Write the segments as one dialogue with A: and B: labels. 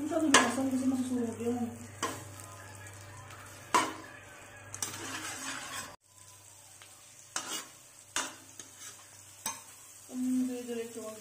A: Nunca vi razón que se me subió. 엄두들을 좋아하는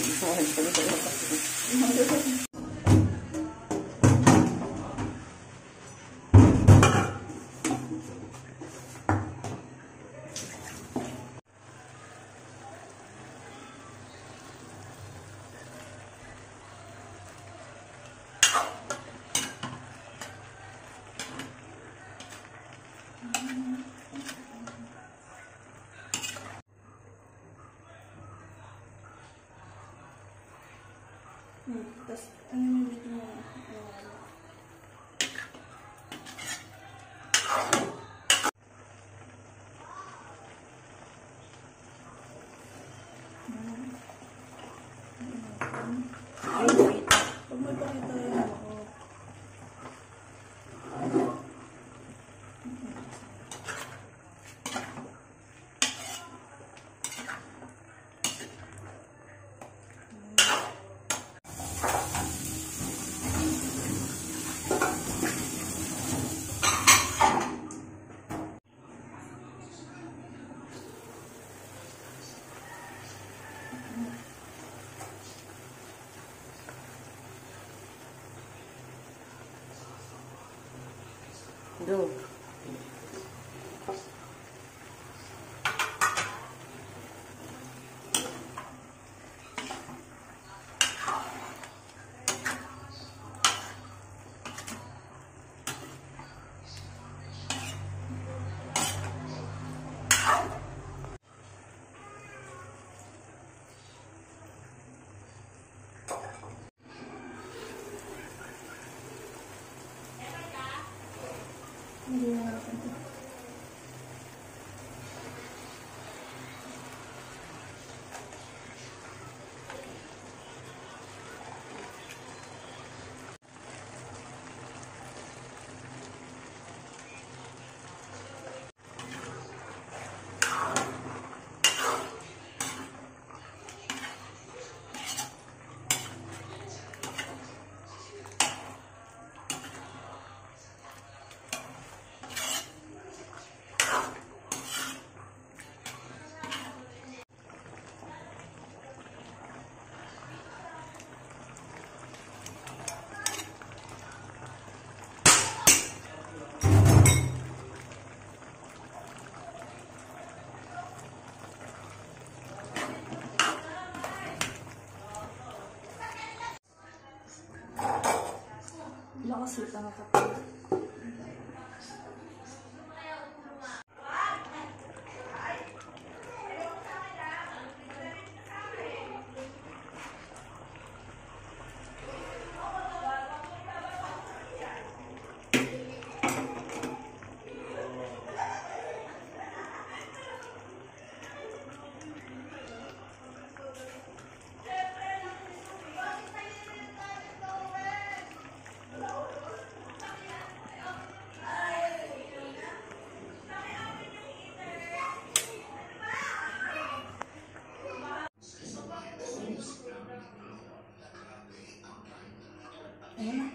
B: 你说很成，很成熟。
A: Hmm. Tapos, ano yung dito mo? Ay, wait. Pag may
B: 土
A: 何?起来 Amen.